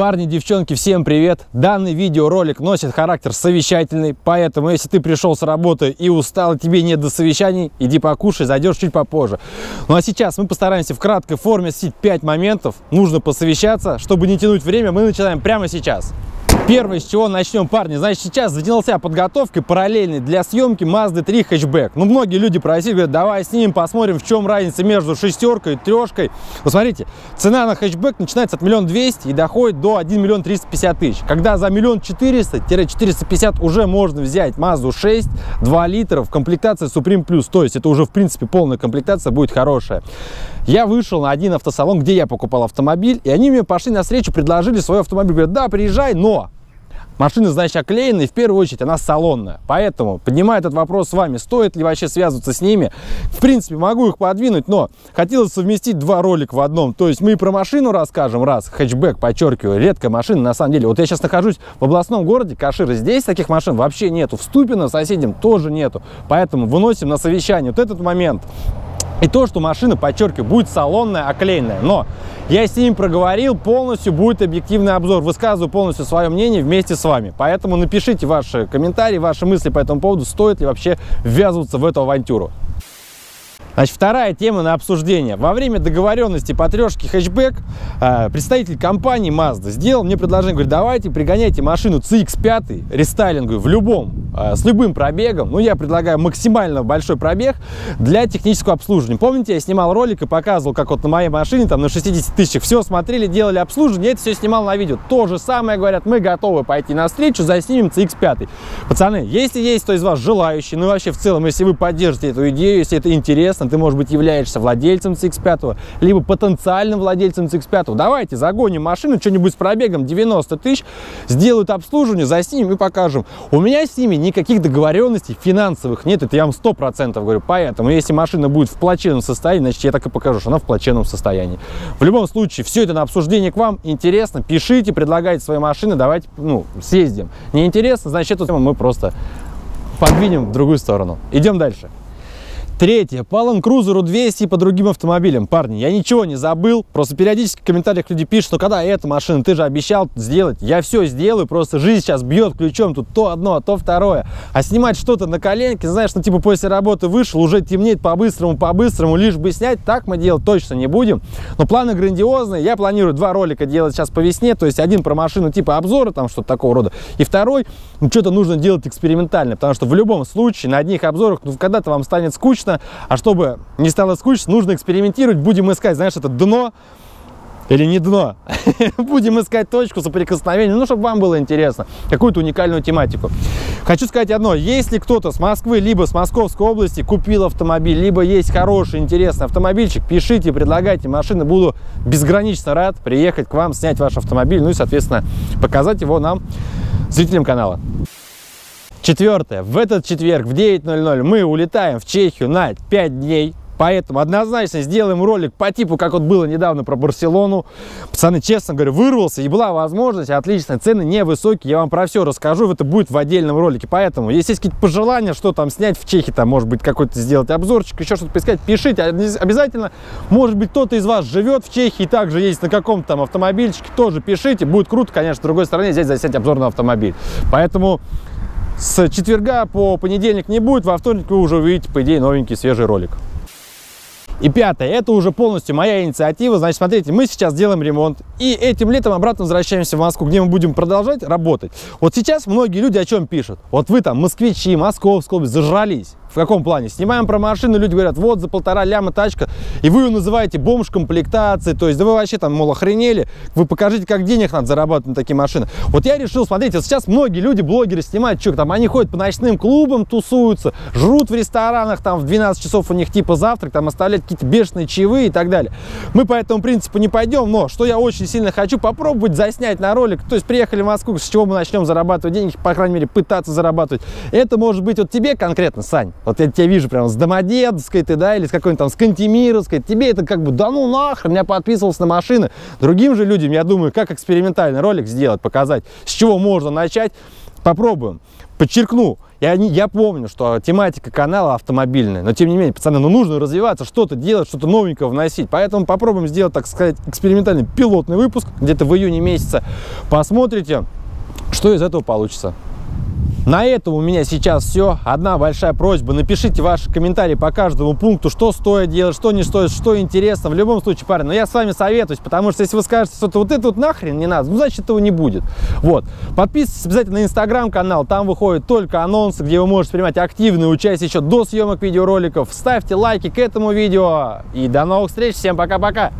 Парни, девчонки, всем привет! Данный видеоролик носит характер совещательный, поэтому если ты пришел с работы и устал, тебе нет до совещаний, иди покушай, зайдешь чуть попозже. Ну а сейчас мы постараемся в краткой форме осветить 5 моментов, нужно посовещаться, чтобы не тянуть время, мы начинаем прямо сейчас. Первое, с чего начнем, парни, значит, сейчас занялся подготовкой параллельной для съемки Mazda 3 хэтчбэк. Ну, многие люди просили, говорят, давай снимем, посмотрим, в чем разница между шестеркой и трешкой. Посмотрите, цена на хэтчбэк начинается от миллион двести и доходит до 1 миллион триста пятьдесят тысяч. Когда за миллион четыреста-четыреста пятьдесят уже можно взять Mazda 6, 2 литра в комплектации Supreme Plus. То есть это уже, в принципе, полная комплектация будет хорошая. Я вышел на один автосалон, где я покупал автомобиль, и они мне пошли навстречу, предложили свой автомобиль. Говорят, да, приезжай, но Машина, значит, оклеена, и в первую очередь она салонная. Поэтому поднимаю этот вопрос с вами, стоит ли вообще связываться с ними. В принципе, могу их подвинуть, но хотелось совместить два ролика в одном. То есть мы и про машину расскажем, раз, хэтчбэк, подчеркиваю, редкая машина, на самом деле. Вот я сейчас нахожусь в областном городе Кашира, здесь таких машин вообще нету. В Ступино соседям тоже нету. Поэтому выносим на совещание вот этот момент. И то, что машина, подчеркиваю, будет салонная, оклеенная. Но я с ним проговорил, полностью будет объективный обзор. Высказываю полностью свое мнение вместе с вами. Поэтому напишите ваши комментарии, ваши мысли по этому поводу, стоит ли вообще ввязываться в эту авантюру. Значит, вторая тема на обсуждение. Во время договоренности по трешке хэтчбэк э, представитель компании Mazda сделал мне предложение, говорит, давайте пригоняйте машину CX-5 рестайлинговую в любом, с любым пробегом. Ну, я предлагаю максимально большой пробег для технического обслуживания. Помните, я снимал ролик и показывал, как вот на моей машине, там на 60 тысячах, все смотрели, делали обслуживание, я это все снимал на видео. То же самое, говорят, мы готовы пойти навстречу, заснимем CX-5. Пацаны, если есть кто из вас желающий, ну вообще в целом, если вы поддержите эту идею, если это интересно, ты, может быть, являешься владельцем CX-5, либо потенциальным владельцем CX-5. Давайте загоним машину, что-нибудь с пробегом 90 тысяч, сделают обслуживание, заснимем и покажем. У меня с ними никаких договоренностей финансовых нет, это я вам 100% говорю. Поэтому, если машина будет в плачевном состоянии, значит, я так и покажу, что она в плачевном состоянии. В любом случае, все это на обсуждение к вам. Интересно, пишите, предлагайте свои машины, давайте, ну, съездим. Не интересно, значит, эту тему мы просто подвинем в другую сторону. Идем дальше. Третье. По Land Cruiser 200 и по другим автомобилям. Парни, я ничего не забыл. Просто периодически в комментариях люди пишут, ну когда эта машина, ты же обещал сделать. Я все сделаю, просто жизнь сейчас бьет ключом. Тут то одно, то второе. А снимать что-то на коленке, знаешь, ну типа после работы вышел, уже темнеет по-быстрому, по-быстрому, лишь бы снять, так мы делать точно не будем. Но планы грандиозные. Я планирую два ролика делать сейчас по весне. То есть один про машину типа обзора, там что-то такого рода. И второй, ну что-то нужно делать экспериментально. Потому что в любом случае на одних обзорах, ну когда-то вам станет скучно, скучно. А чтобы не стало скучно, нужно экспериментировать. Будем искать, знаешь, это дно или не дно. Будем искать точку соприкосновения, ну, чтобы вам было интересно, какую-то уникальную тематику. Хочу сказать одно, если кто-то с Москвы, либо с Московской области купил автомобиль, либо есть хороший, интересный автомобильчик, пишите, предлагайте машины, буду безгранично рад приехать к вам, снять ваш автомобиль, ну и, соответственно, показать его нам, зрителям канала. Четвертое. В этот четверг в 9.00 мы улетаем в Чехию на 5 дней. Поэтому однозначно сделаем ролик по типу, как вот было недавно про Барселону. Пацаны, честно говорю, вырвался и была возможность, отлично, цены невысокие, я вам про все расскажу, это будет в отдельном ролике. Поэтому, если есть какие-то пожелания, что там снять в Чехии, там, может быть, какой-то сделать обзорчик, еще что-то поискать, пишите обязательно. Может быть, кто-то из вас живет в Чехии, также есть на каком-то там автомобильчике, тоже пишите. Будет круто, конечно, с другой стороны, здесь заснять обзор на автомобиль. Поэтому с четверга по понедельник не будет, во вторник вы уже увидите, по идее, новенький свежий ролик. И пятое, это уже полностью моя инициатива. Значит, смотрите, мы сейчас делаем ремонт. И этим летом обратно возвращаемся в Москву, где мы будем продолжать работать. Вот сейчас многие люди о чем пишут? Вот вы там, москвичи, Московская область, зажрались. В каком плане? Снимаем про машину, люди говорят, вот за полтора ляма тачка, и вы ее называете бомж комплектации, то есть да вы вообще там, мол, охренели, вы покажите, как денег надо зарабатывать на такие машины. Вот я решил, смотрите, вот сейчас многие люди, блогеры снимают, что там, они ходят по ночным клубам, тусуются, жрут в ресторанах, там в 12 часов у них типа завтрак, там оставляют какие-то бешеные чаевые и так далее. Мы по этому принципу не пойдем, но что я очень сильно хочу попробовать заснять на ролик, то есть приехали в Москву, с чего мы начнем зарабатывать деньги, по крайней мере, пытаться зарабатывать. Это может быть вот тебе конкретно, Сань, вот я тебя вижу прямо с Домодедовской ты, да, или с какой-нибудь там с Кантемировской, тебе это как бы, да ну нахрен, меня подписывался на машины. Другим же людям, я думаю, как экспериментальный ролик сделать, показать, с чего можно начать, попробуем. Подчеркну, я, я помню, что тематика канала автомобильная, но тем не менее, пацаны, ну нужно развиваться, что-то делать, что-то новенькое вносить. Поэтому попробуем сделать, так сказать, экспериментальный пилотный выпуск где-то в июне месяце. Посмотрите, что из этого получится. На этом у меня сейчас все. Одна большая просьба. Напишите ваши комментарии по каждому пункту, что стоит делать, что не стоит, что интересно. В любом случае, парень, но я с вами советуюсь, потому что если вы скажете, что вот это вот нахрен не надо, ну, значит, этого не будет. Вот. Подписывайтесь обязательно на инстаграм-канал. Там выходят только анонсы, где вы можете принимать активное участие еще до съемок видеороликов. Ставьте лайки к этому видео. И до новых встреч. Всем пока-пока.